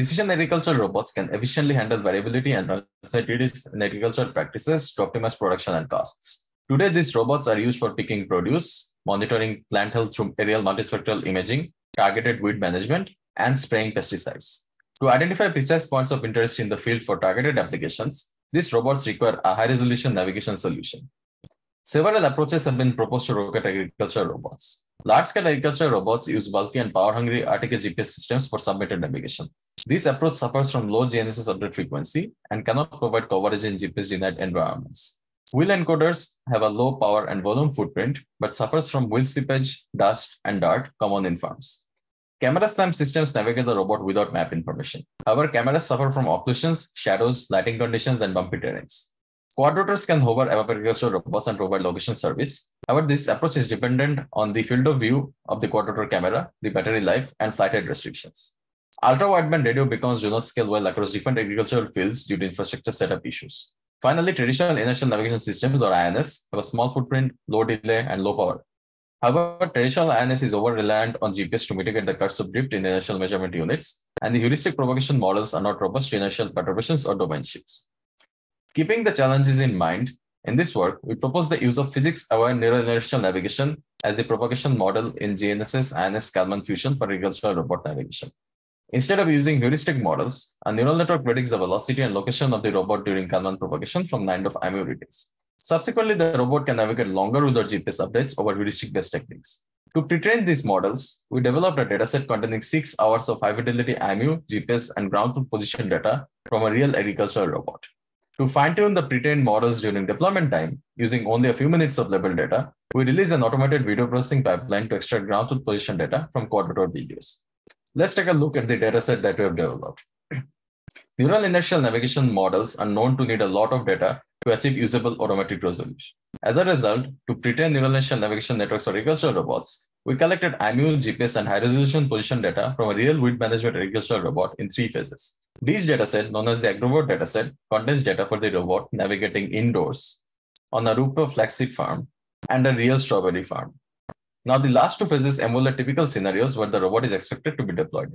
Precision agriculture robots can efficiently handle variability and uncertainties in agricultural practices to optimize production and costs. Today, these robots are used for picking produce, monitoring plant health through aerial multispectral imaging, targeted weed management, and spraying pesticides. To identify precise points of interest in the field for targeted applications, these robots require a high-resolution navigation solution. Several approaches have been proposed to rocket agriculture robots. Large-scale agriculture robots use bulky and power-hungry RTK GPS systems for submitted navigation. This approach suffers from low GNSS update frequency and cannot provide coverage in GPS-denied environments. Wheel encoders have a low power and volume footprint, but suffers from wheel slippage, dust, and dirt common in farms. Camera slam systems navigate the robot without map information. However, cameras suffer from occlusions, shadows, lighting conditions, and bumpy terrains. Quadrotors can hover above agricultural robots and provide location service. However, this approach is dependent on the field of view of the quadrotor camera, the battery life, and flight height restrictions. Ultra-wideband radio beacons do not scale well across different agricultural fields due to infrastructure setup issues. Finally, traditional inertial navigation systems or INS have a small footprint, low delay, and low power. However, traditional INS is over-reliant on GPS to mitigate the cuts of drift in inertial measurement units, and the heuristic propagation models are not robust to inertial perturbations or domain shifts. Keeping the challenges in mind, in this work, we propose the use of physics-aware neural inertial navigation as a propagation model in GNSS INS Kalman Fusion for agricultural robot navigation. Instead of using heuristic models, a neural network predicts the velocity and location of the robot during Kalman propagation from 9 of IMU readings. Subsequently, the robot can navigate longer without GPS updates over heuristic-based techniques. To pre-train these models, we developed a dataset containing six hours of high-fidelity IMU, GPS, and ground truth position data from a real agricultural robot. To fine-tune the pre-trained models during deployment time, using only a few minutes of labeled data, we release an automated video processing pipeline to extract ground truth position data from quadrotor videos. Let's take a look at the dataset that we have developed. Neural inertial navigation models are known to need a lot of data to achieve usable odometric resolution. As a result, to pre-train neural inertial navigation networks for agricultural robots, we collected IMU, GPS, and high-resolution position data from a real weed management agricultural robot in three phases. This dataset, known as the AgroBot dataset, contains data for the robot navigating indoors on a rooftop flaxseed farm and a real strawberry farm. Now, the last two phases emulate typical scenarios where the robot is expected to be deployed.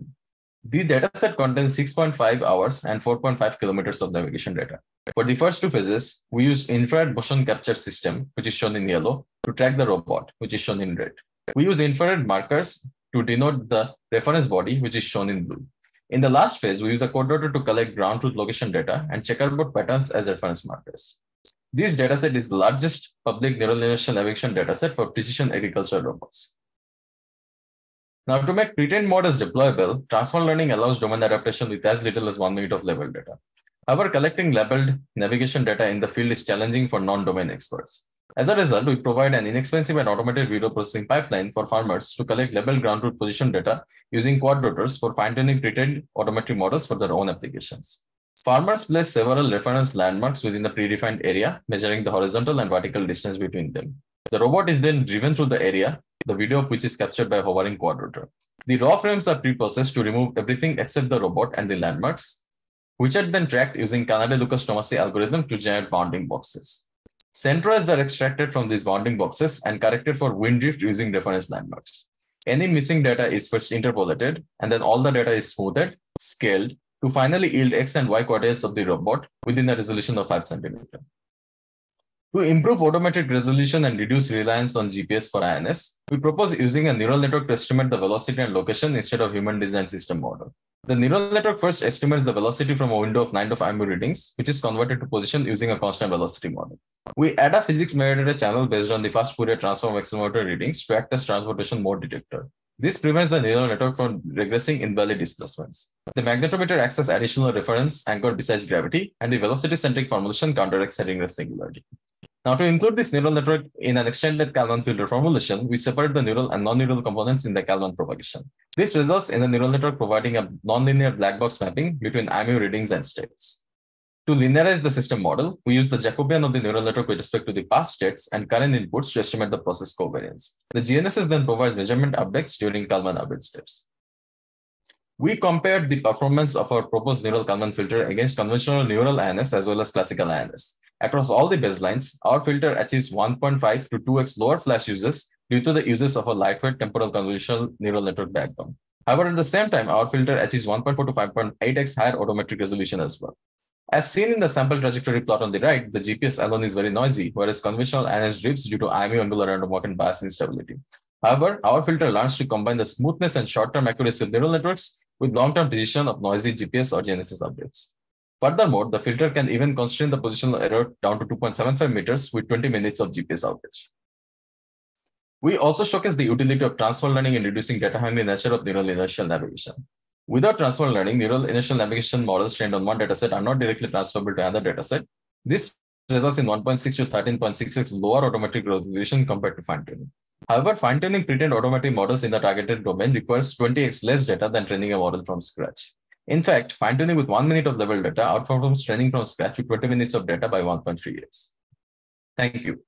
The dataset contains 6.5 hours and 4.5 kilometers of navigation data. For the first two phases, we used infrared motion capture system, which is shown in yellow, to track the robot, which is shown in red. We use infrared markers to denote the reference body, which is shown in blue. In the last phase, we use a quadrotor to collect ground truth location data and checkerboard patterns as reference markers. This dataset is the largest public neural inertial navigation dataset for precision agriculture robots. Now, to make pre-trained models deployable, transfer learning allows domain adaptation with as little as one minute of labeled data. However, collecting labeled navigation data in the field is challenging for non-domain experts. As a result, we provide an inexpensive and automated video processing pipeline for farmers to collect labeled ground truth position data using quadrotors for fine-tuning pre-trained odometric models for their own applications. Farmers place several reference landmarks within the predefined area, measuring the horizontal and vertical distance between them. The robot is then driven through the area the video of which is captured by a hovering quadrotor. The raw frames are pre-processed to remove everything except the robot and the landmarks, which are then tracked using Kanade-Lucas-Tomasi algorithm to generate bounding boxes. Centroids are extracted from these bounding boxes and corrected for wind drift using reference landmarks. Any missing data is first interpolated, and then all the data is smoothed, scaled, to finally yield X and Y coordinates of the robot within a resolution of 5 centimeter. To improve odometric resolution and reduce reliance on GPS for INS, we propose using a neural network to estimate the velocity and location instead of human design system model. The neural network first estimates the velocity from a window of 9 of IMU readings, which is converted to position using a constant velocity model. We add a physics metadata channel based on the fast Fourier transform accelerometer readings to act as transportation mode detector. This prevents the neural network from regressing invalid displacements. The magnetometer acts as additional reference anchor besides gravity, and the velocity-centric formulation counteracts heading rest singularity. Now, to include this neural network in an extended Kalman filter formulation, we separate the neural and non-neural components in the Kalman propagation. This results in the neural network providing a nonlinear black box mapping between IMU readings and states. To linearize the system model, we use the Jacobian of the neural network with respect to the past states and current inputs to estimate the process covariance. The GNSS then provides measurement updates during Kalman update steps. We compared the performance of our proposed neural Kalman filter against conventional neural INS as well as classical INS. Across all the baselines, our filter achieves 1.5 to 2x lower flash uses due to the uses of a lightweight temporal convolutional neural network backbone. However, at the same time, our filter achieves 1.4 to 5.8x higher odometric resolution as well. As seen in the sample trajectory plot on the right, the GPS alone is very noisy, whereas conventional NS drips due to IMU angular random walk and bias instability. However, our filter learns to combine the smoothness and short-term accuracy of neural networks with long-term precision of noisy GPS or GNSS updates. Furthermore, the filter can even constrain the positional error down to 2.75 meters with 20 minutes of GPS outage. We also showcase the utility of transfer learning in reducing data handling nature of neural inertial navigation. Without transfer learning, neural inertial navigation models trained on one dataset are not directly transferable to another dataset. This results in 1.6 to 13.66 lower odometric resolution compared to fine-tuning. However, fine-tuning pre-trained odometric models in the targeted domain requires 20x less data than training a model from scratch. In fact, fine-tuning with one minute of level data outperforms training from scratch with 20 minutes of data by 1.3 years. Thank you.